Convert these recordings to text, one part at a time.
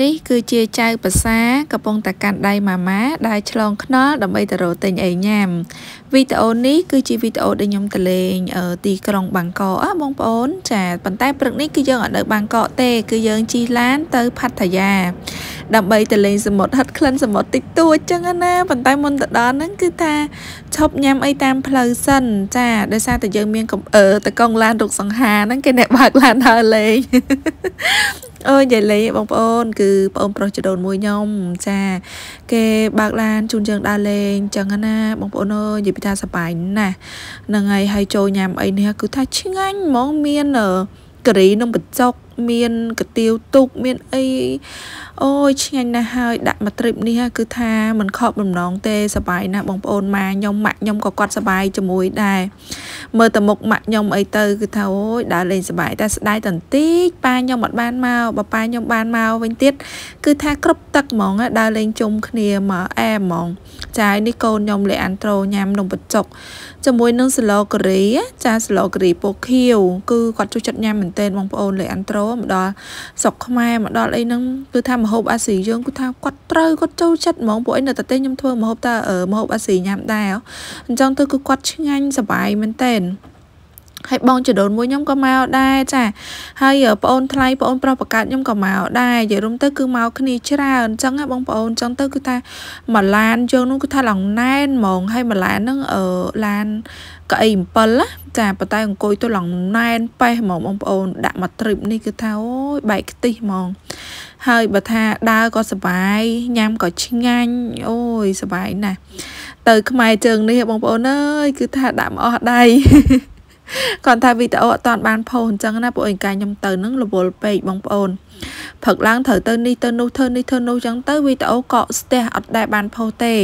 នេះគឺជាចៅប្រសាកំពុងតែកាន់ដៃម៉ាម៉ាដែលឆ្លងខ្នល់ដើម្បីទៅរកទិញអីញ៉ាំវីដេអូនេះគឺជាវីដេអូដែលខ្ញុំទៅលេងទីក្រុងបាងកកអបងប្អូនចាប៉ុន្តែព្រឹកនេះគឺយើងអត់នៅបាងកកទេ គឺយើងជិះឡានទៅផាត់យាដើម្បីទៅលេងសមុទ្រហិតក្លិនសមុទ្រតិចតួចចឹងណាប៉ុន្តែមុនទៅដល់ហ្នឹងគឺថា ឈប់ញ៉ាំអីតាមផ្លូវសិនចាដោយសារតែយើងមានកំអឺតកង់ឡានរុកសង្ហាហ្នឹងគេអ្នកបើកឡានដើរលេងអូយនិយាយលេងបងប្អូន គឺបងប្រុសចដូនមួយខ្ញុំចា គេបើកឡានជូនយើងដើរលេងចឹងណាបងប្អូនអើយនិយាយពីថាសប្បាយណាស់ហ្នឹងហើយហើយចូលញ៉ាំអីនេះគឺថាឆ្ងាញ់ហ្មងមាន ការីនំបញ្ចុកមាន កាទៀវទូកមានអីអូយឆ្ងាញ់ណាស់ហើយដាក់មកទ្រិបនេះគឺថាមិនខកបំណងទេសប្បាយណាស់បងប្អូនម៉ាខ្ញុំម៉ាក់ខ្ញុំក៏គាត់សប្បាយជាមួយដែរ មើលទៅមុខម៉ាក់ខ្ញុំអីទៅគឺថាអូយដើរលេងសប្បាយតែស្ដាយតន្តិចប៉ាខ្ញុំអត់បានមកបើប៉ាខ្ញុំបានមកវិញទៀតគឺថាគ្រប់ទឹកហ្មងដើរលេងជុំគ្នាមកអែហ្មងចាយនេះកូនខ្ញុំលេអានត្រូញ៉ាំនំបញ្ចុកជាមួយនឹងស្លកូរីចាស្លកូរីពូខៀវគឺគាត់ចូលចិត្តញ៉ាំមែនទែនបងប្អូនលេអានត្រូមកដល់ស្រុកខ្មែរមកដល់អីហ្នឹងគឺថាម្ហូបអាស៊ីយើងគឺថាគាត់ត្រូវគាត់ចូលចិត្តហ្មងពួកអីនៅតែទេខ្ញុំធ្វើម្ហូបតើម្ហូបអាស៊ីញ៉ាំដែរអញ្ចឹងទៅគឺគាត់ឆ្ងាញ់សប្បាយមែនទែនហើយបងចដូនមួយខ្ញុំក៏មកដែរចាហើយប្អូនថ្លៃប្អូនប្រុសបកើតខ្ញុំក៏មកដែរនិយាយរួមទៅគឺមកគ្នាច្រើនអញ្ចឹងបងប្អូនអញ្ចឹងទៅគឺថាមួយឡានយើងនោះគឺថាឡើងណែនហ្មងហើយមួយឡានហ្នឹងអឺឡានកៅអី7ណាចាប៉ុន្តែអង្គុយទៅឡើងណែនប៉េះហ្មងបងប្អូនដាក់មកទ្រីបនេះគឺថាអូយបែកខ្ទិះហ្មងហើយបើថាដើរក៏សុបាយញ៉ាំក៏ឆ្ងាញ់អូយសុបាយណាស់ ទៅខ្មែរជើងនេះបងប្អូនអើយគឺថាដាក់មកអស់ដៃ គាត់ថាវីដេអូអត់តាន់បានផុសអញ្ចឹងណាពួកឯងកាយខ្ញុំទៅនឹងរវល់ពេកបងប្អូនព្រឹកឡើងត្រូវទៅនេះទៅនោះធ្វើនេះធ្វើនោះអញ្ចឹងទៅវីដេអូកកស្ទះអត់ដែលបានផុសទេ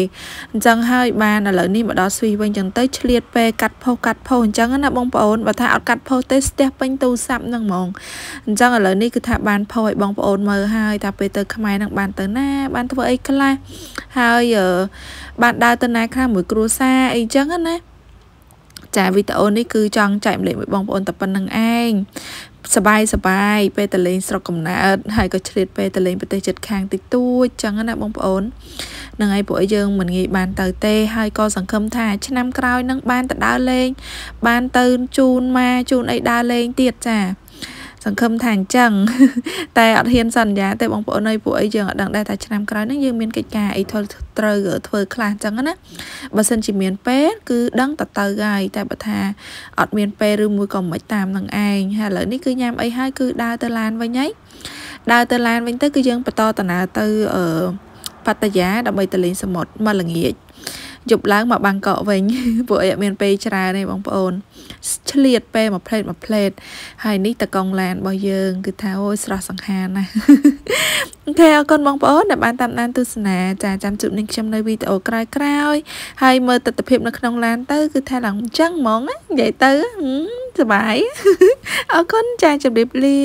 អញ្ចឹងហើយបានឥឡូវនេះមកដល់ស្វីវិញអញ្ចឹងទៅឆ្លៀតពេលកាត់ផុសកាត់ផុសអញ្ចឹងណាបងប្អូនបើថាអត់កាត់ផុសទេស្ទះពេញទូរស័ព្ទហ្នឹងហ្មងអញ្ចឹងឥឡូវនេះគឺថាបានផុសឲ្យបងប្អូនមើលហើយថាពេលទៅខ្មែរហ្នឹងបានទៅណាបានធ្វើអីខ្លះហើយបានដើរទៅណាខ្លះមួយគ្រួសារអីចឹងណា ចាវីដេអូនេះគឺចង់ចែកម្លែកមួយបងប្អូនតែប៉ុណ្្នឹងឯងសបាយសបាយពេលតលេងស្រុកកំណើតហើយក៏ឆ្លៀតពេលតលេងប្រទេសជិតខាងតិចតួចចឹងណាបងប្អូននឹងឲ្យពួកយើងមិនងាយបានទៅទេហើយក៏សង្ឃឹមថាឆ្នាំក្រោយនឹងបានទៅដើរលេង បានទៅជូនមកជូនអីដើរលេងទៀតចា សង្ឃឹមថាអញ្ចឹងតែអត់ហ៊ានសន្យាទេបងប្អូនអើយពួកអីយើងអត់ដឹងដែរថាឆ្នាំក្រោយហ្នឹងយើងមានកិច្ចការអីត្រូវត្រូវធ្វើខ្លះអញ្ចឹងណាបើសិនជាមានពេលគឺដឹងតទៅហើយតែបើថាអត់មានពេលឬមួយក៏មិនតាមនឹងឯងហើយឥឡូវនេះគឺញ៉ាំអីហើយគឺដើរទៅឡានវិញហើយដើរទៅឡានវិញទៅគឺយើងបន្តដំណើរទៅអឺប៉តយាដើម្បីទៅលេងសមុទ្រមកល្ងាច យប់ឡើងមកបាងកកវិញពួកអីអត់មានពេលច្រើនទេបងប្អូនឆ្លៀតពេលមួយផ្លេតមួយផ្លេតហើយនេះតកងឡានរបស់យើង គឺថាអូយស្រស់សង្ហាណាអូខេអរគុណបងប្អូនដែលបានតាមដានទស្សនាចាចាំជួបនឹងខ្ញុំនៅវីដេអូក្រោយៗហើយមើលទស្សនវិជ្ជានៅក្នុងឡានទៅគឺថាឡើងអញ្ចឹងហ្មងនិយាយទៅសប្បាយអរគុណចាជម្រាបលា